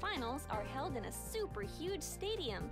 finals are held in a super huge stadium.